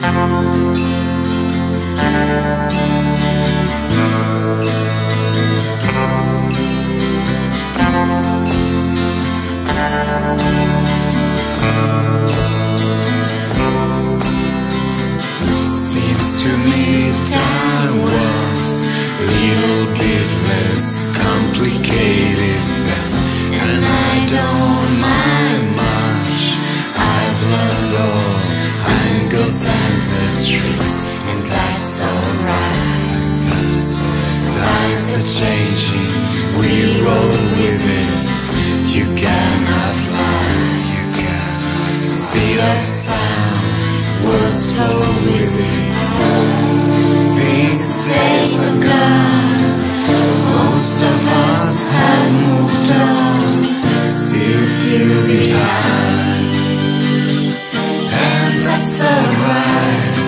Seems with it. You cannot fly. you cannot. Speed of sound words flow with it. These days are gone. Most of us have moved on, still few behind, and that's alright.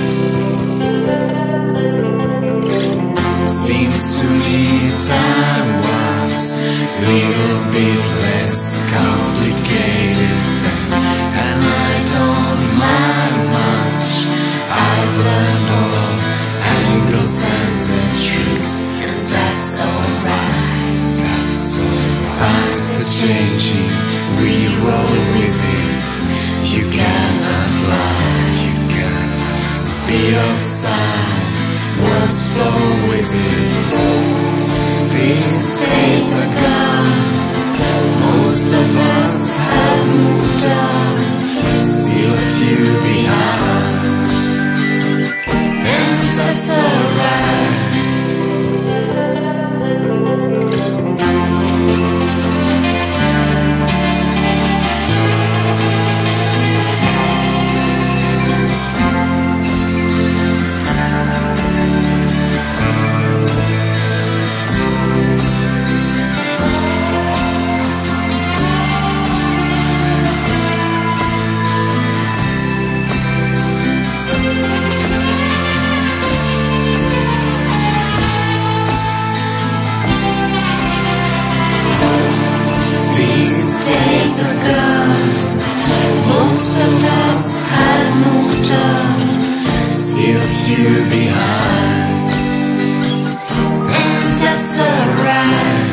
Seems to me time was little bit less complicated then, and I don't mind much. I've learned all angles and the tricks, and that's alright. That's alright. Times are changing, we roll with it. You cannot lie, you cannot. Speed of sound, words flow with it. These days few behind, and that's alright.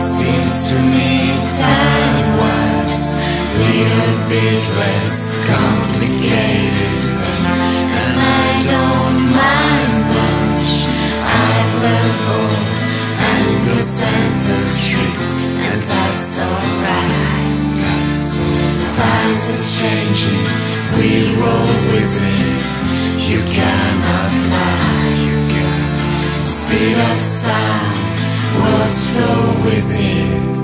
Seems to me time was a little bit less complicated and I don't mind much. I've learned the tricks, and that's alright. Times are changing, we roll with it. You cannot lie. Speed of sound, words flow with it.